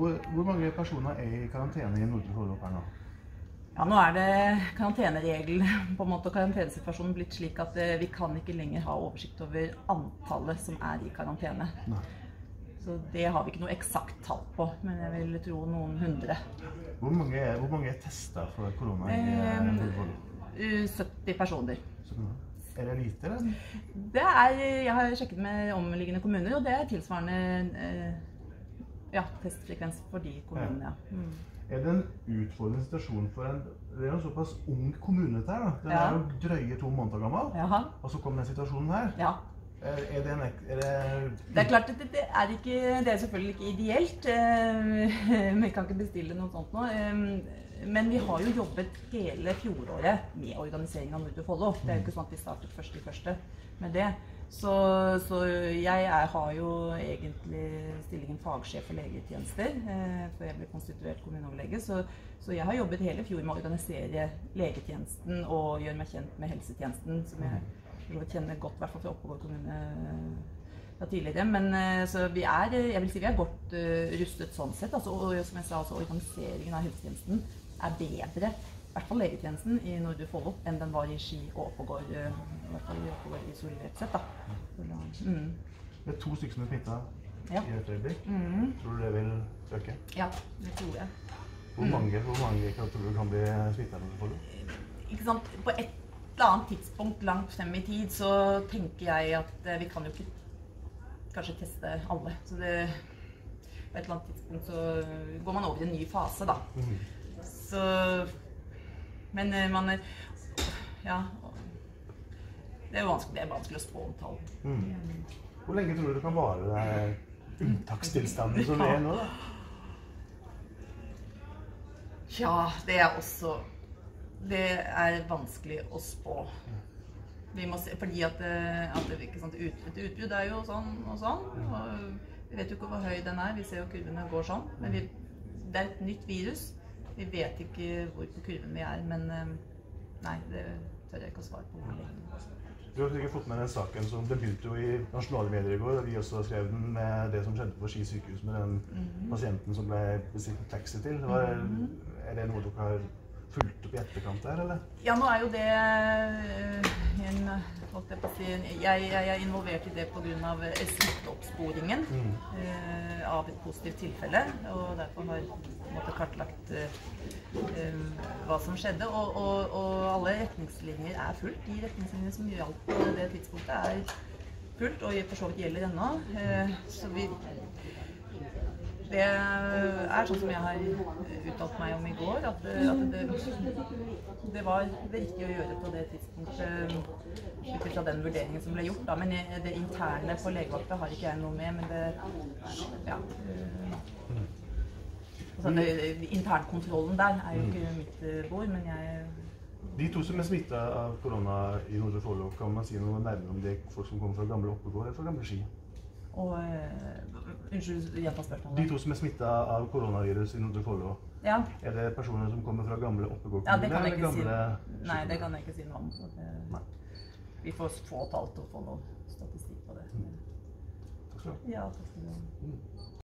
Hvor, hvor mange personer er i karantene i Nordre Follo per nå? Ja, Nå er det karanteneregel på en måte, og karantenesituasjonen blitt slik at eh, vi kan ikke lenger ha oversikt over antallet som er i karantene. Nei. Så det har vi ikke noe eksakt tall på, men jeg vil tro noen hundre. Hvor mange, er- hvor mange er testa for korona i eh, Eh, Nordre Follo? Uh, 70 personer. Er det lite, eller? Det er, jeg har sjekket med omliggende kommuner, og det er tilsvarende eh, ja, testfrekvens for de kommunene. Ja. Mm. Er det en utfordrende situasjon for en Det er jo en såpass ung kommune dette her. da. Den Ja. er jo drøye to måneder gammel. Jaha. Og så kom den situasjonen her. Ja. Er, er det en er det, Det er klart at det, det er ikke Det er selvfølgelig ikke ideelt. eh, Vi kan ikke bestille noe sånt nå. eh, Men vi har jo jobbet hele fjoråret med organisering av Nordre Follo. Det er jo ikke sånn at vi startet først i første med det. Så, så jeg er, har jo egentlig stillingen fagsjef for legetjenester eh, før jeg ble konstituert kommuneoverlege. Så, så jeg har jobbet hele fjor med å organisere legetjenesten og gjøre meg kjent med helsetjenesten, som jeg kjenner godt, i hvert fall fra Oppegård kommune fra tidligere. Men eh, så vi er, jeg vil si vi er godt uh, rustet sånn sett. Altså, og som jeg sa, altså, organiseringen av helsetjenesten er bedre, i hvert fall legetjenesten, i Nordre Follo enn den var i Ski og Oppegård. eh, I hvert fall i Oppegård isolert sett, da. Mm. det er to stykker som er smitta Ja. i et øyeblikk. Mm. Tror du det vil øke? ja, det tror jeg. Hvor Mm. mange, hvor mange tror du kan bli smitta i Nordre Follo? ikke sant, På et eller annet tidspunkt langt frem i tid så tenker jeg at eh, vi kan jo ikke kanskje teste alle. Så det, på et eller annet tidspunkt så går man over i en ny fase, da. Mhm. Så Men eh, man er Ja. Det er vanskelig, det er vanskelig å spå om tall. Mm. Hvor lenge tror du det kan vare den unntakstilstanden som det er nå? da? Ja, det er også Det er vanskelig å spå. Vi må se, fordi at, eh, at sant, ut, et utbrudd er jo sånn og sånn. Og vi vet jo ikke hvor høy den er. Vi ser jo kurvene går sånn. Men vi, det er et nytt virus. Vi vet ikke hvor på kurven vi er. Men eh, nei, det tør jeg ikke å svare på hvor lenge. Du har sikkert fått med den saken som begynte jo i nasjonale medier i går. og Vi også skrev den med det som skjedde på Ski sykehus med den Mhm. pasienten som ble bestilt taxi til. Var, Er det noe dere har fulgt opp i etterkant der, eller? Ja, nå er jo det eh, en, jeg, jeg, jeg er involvert i det pga. smitteoppsporingen Mm. eh, av et positivt tilfelle. Og derfor har måte kartlagt eh, eh, hva som skjedde. Og, og, og alle retningslinjer er fulgt. De retningslinjene som gjaldt på det tidspunktet, er fulgt, og for så vidt gjelder ennå. Eh, så vi det er sånn som jeg har uttalt meg om i går, at, at det, det var det riktige å gjøre på det tidspunktet ut ifra den vurderingen som ble gjort. Da. Men jeg- det interne på legevakta har ikke jeg noe med, men det Ja. Altså, det, internkontrollen der er jo ikke mitt øh, bord, men jeg De to som er smitta av korona i Nordre Follo, kan man si noe nærmere om det folk som kommer fra gamle Oppegård eller fra gamle Ski? Og uh, Unnskyld, gjenta De to som er smitta av koronavirus i Nordre Follo, Ja. er det personer som kommer fra gamle Oppegård ja, det kommune? kan jeg eller ikke si. Nei, det kan jeg ikke si noe om. Det, Nei. vi får få tall til å få noe statistikk på det. Takk skal du ha. Ja, takk skal du ha. Mm.